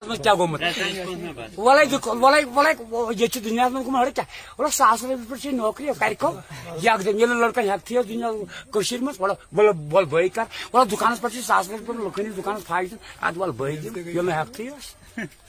क्या गोमुत वलै वलै वलै ये दुनिया में हड़े क्या? वला सास से नौकरी कर को। या दिन ये लड़का यहाँ थी दुनिया कशीर में वला वला भाई कर। वला दुकान पे सास पर लखनी दुकान फाइट। आज वल भाई ये मैं थी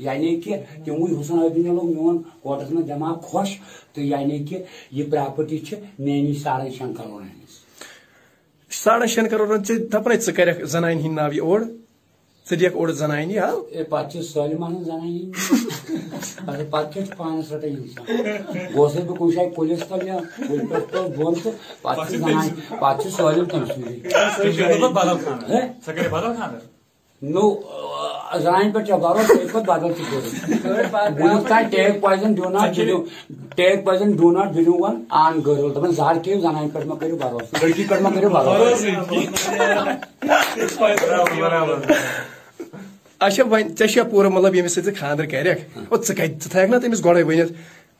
यानी कि तिमुई हुसन हैब दिन लोग मोन कोर्टस में जमा खुश तो यानी कि यह प्रॉपर्टी मेनी साढ़े शन करोड़ साढ़े शेन करोड़ दपन कर जनान हिंद नाव दिख ओड जनान हाल पच्चीस सलिमान इंसान। गोसे पे कुछ पुलिस या बोल तो सलिम तम है? नो जनाइन पे चबारो टेक पर बादल की का take poison do not do take poison do not do one आन गर्ल तब जार के जनाइन पर में करो बारो लड़की पर में करो बारो अच्छा ऐ पूरा मतलब ये सत खानदर करक च थक ना तमिस गोड़े वन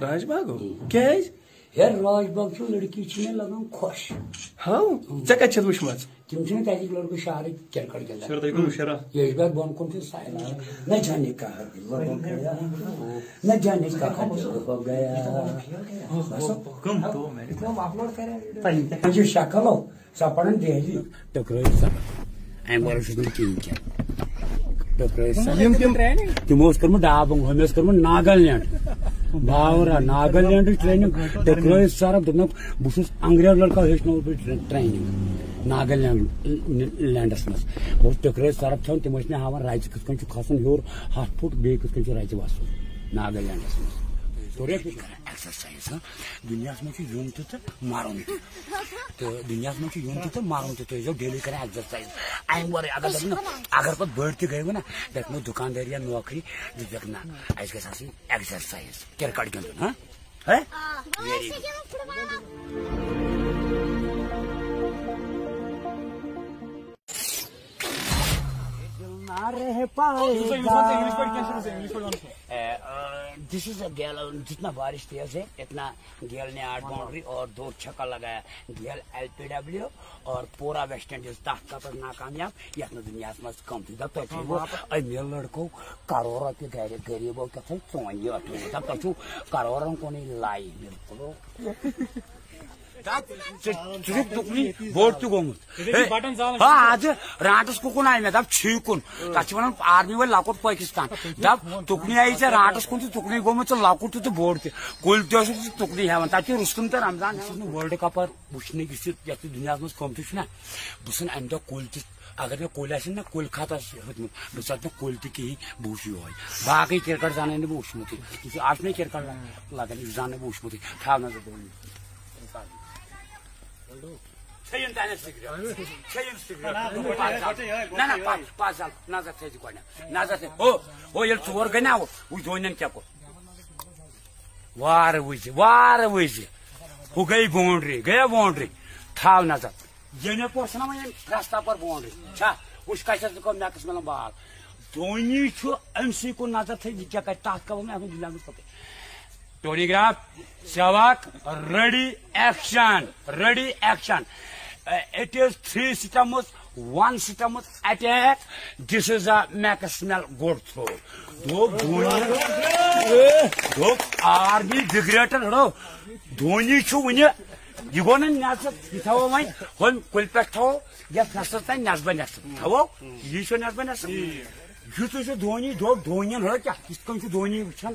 राजबाग हो? क्या यार राजबाग की लड़की छीने लगन खुश। हाँ? च कत वुचमत तुम छे ताजी लड़को शारे क्रिकेट बार बन कौन से साइल न जाने का लोगों गया। न जाने का हो गया बस कम तो मेरे को। अपलोड करे जो शक्ल हो सपन सब आई बोल टकराई सब तम कर्म डाबंग हम कर्म नागालैंड बावरा नागालैंड ट्रेनिंग टकराई सारा दुन बुस अंग्रेज लड़का हेचनो ट्रेनिंग नागालैंड लैंडस मज वो टकराई सारा थन तिम ने हावन राइज किस कन खसन हेर हाथ फुट बे किस कन राइज वासु नागालैंडस मज तो रेट एक्सरसाइज हाँ दुनिया में यून तो मारून तो दुनिया में यून तो मारून तो जो डेली करें एक्सरसाइज आई बोरे अगर देखना अगर पर बढ़ते गए ना देखना दुकानदारी या नौकरी देखना ऐसे साथ एक्सरसाइज क्रिकेट के हाँ है very this is a Gayle जितना बारिश तेज है इतना गेल ने आठ बाउंड्री और दो छक्का लगाया। गेल एल पी एलपीडब्ल्यू और पूरा वेस्ट इंडीज तथा का पर नाकामयाब यह दुनिया में कम थी वो लड़को करोड़ों के गरीब गरीबों के चोन ये तब तुम करोड़ों को नहीं लाई बिल्कुल। तू गोमुत हाँ आज राटस कुकुन आए दब छीकुन तथ वन आर्मी वो लकुट पाकिस्तान दब तुकनी आई चे राटस कुन तुकनी गोमुत लकुट तो बोर्ड ते कुल तो तुकनी हेवन तथ रुस्तुम तो रमज़ान वर्ल्ड कप वुचने ये दुनिया मज कम ना बस अमे दह कुल अगर मे कुल ना कुल खत बस मे कुल तह बूस यो बाकी क्रिकेट जान बह वुचमुत आज मे क्रिकेट लगन जान बह वुचमुत थाव नज़र Çayın tane sigara. Çayın sigara. Na na pa pa zal nazar tezi koyna. Nazar tezi. O o yel tuvar gana o. U doynan kya ko. Var wuji var wuji. हो गई बाउंड्री गया boundary थाव नज़र येने पोसना में रास्ता पर बाउंड्री छा उसका से को मैं किस्म बाल दोनी छु एमसी को नज़र थे क्या का ताक का मैं अभी दिला में पते टोरीग्राफ सेवक ready action ready action it is three सिटम्स one सिटम्स attack this is a maximal गोड throw Dhoni army brigadier Dhoni one यह गो ना वन हम कुल पे थो यसर तक नसब नो यह नसब नसब यु धोनी धोनी हड़ो क्या धोनी वो